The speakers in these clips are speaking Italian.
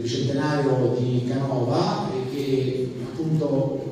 bicentenario di Canova e che appunto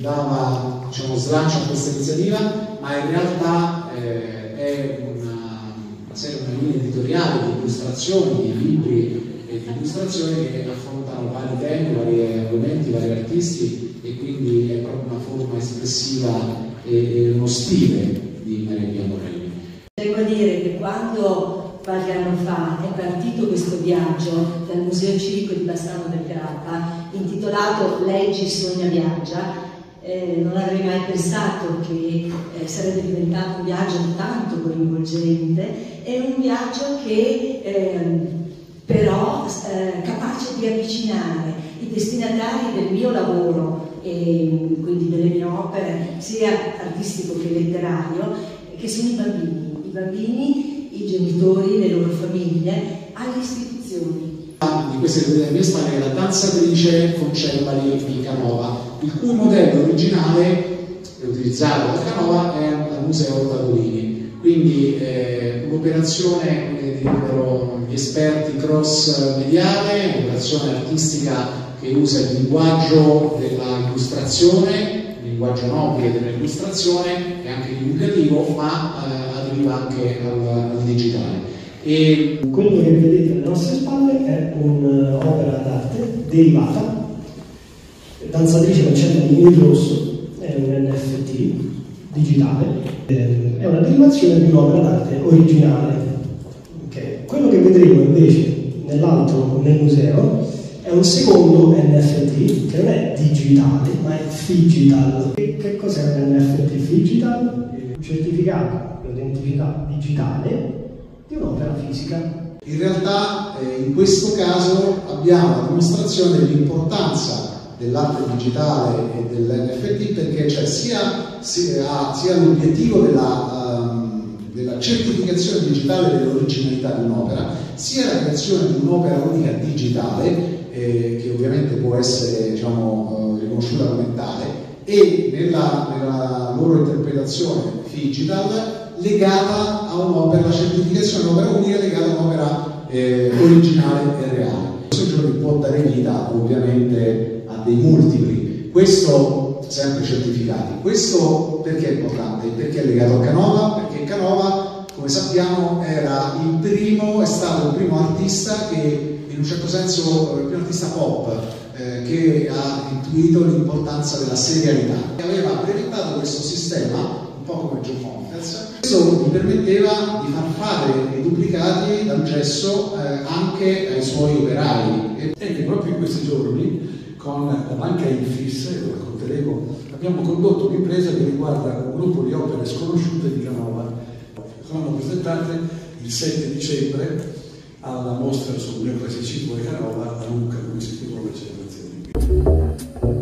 dava diciamo, slancio a questa iniziativa, ma in realtà eh, è una, una serie una linea editoriale di illustrazioni, di libri e di illustrazioni che affrontano vari temi, vari argomenti, vari artisti e quindi è proprio una forma espressiva e, e uno stile di Maria Pia Morelli. Devo dire che quando qualche anno fa è partito questo viaggio dal Museo Civico di Bassano del Grappa intitolato Leggi, Sogna, Viaggia, eh, non avrei mai pensato che eh, sarebbe diventato un viaggio tanto coinvolgente. E un viaggio che eh, però capace di avvicinare i destinatari del mio lavoro e quindi delle mie opere, sia artistico che letterario, che sono i bambini, i bambini, i genitori, le loro famiglie, alle istituzioni. Di epidemia in Spagna è la danzatrice Concellari di Canova, il cui modello originale utilizzato da Canova è al Museo Tadolini. Quindi eh, un'operazione, come gli esperti, cross mediale, un'operazione artistica che usa il linguaggio dell'illustrazione, il linguaggio nobile dell'illustrazione, è anche divulgativo, ma eh, arriva anche al, al digitale. E... Quello che vedete alle nostre spalle è un'opera d'arte derivata danzatrice concetta di il rosso, è un NFT digitale, eh, è una derivazione di un'opera d'arte originale. Okay. Quello che vedremo invece nell'altro, nel museo, è un secondo NFT che non è digitale, ma è digital. E che cos'è un NFT digital? Un certificato di autenticità digitale di un'opera fisica. In realtà eh, in questo caso abbiamo la dimostrazione dell'importanza dell'arte digitale e dell'NFT perché cioè, sia, sia, sia l'obiettivo della, um, della, certificazione digitale dell'originalità di un'opera, sia la creazione di un'opera unica digitale eh, che ovviamente può essere diciamo, uh, riconosciuta come tale e nella, nella loro interpretazione digital legata a un'opera, la certificazione di un'opera unica legata a un'opera eh, originale e reale. Questo giorno può dare vita ovviamente dei multipli, questo sempre certificati. Questo perché è importante? Perché è legato a Canova? Perché Canova, come sappiamo, era il primo, è stato il primo artista che in un certo senso, il primo artista pop eh, che ha intuito l'importanza della serialità. E aveva brevettato questo sistema, un po' come John Montes, questo gli permetteva di far fare i duplicati dal gesso eh, anche ai suoi operai. E, e proprio in questi giorni con la banca Infis, lo racconteremo, abbiamo condotto un'impresa che riguarda un gruppo di opere sconosciute di Canova presentate il 7 dicembre alla mostra sul neoclassicismo e Canova a Lucca si l'Istituto Nuove Generazioni.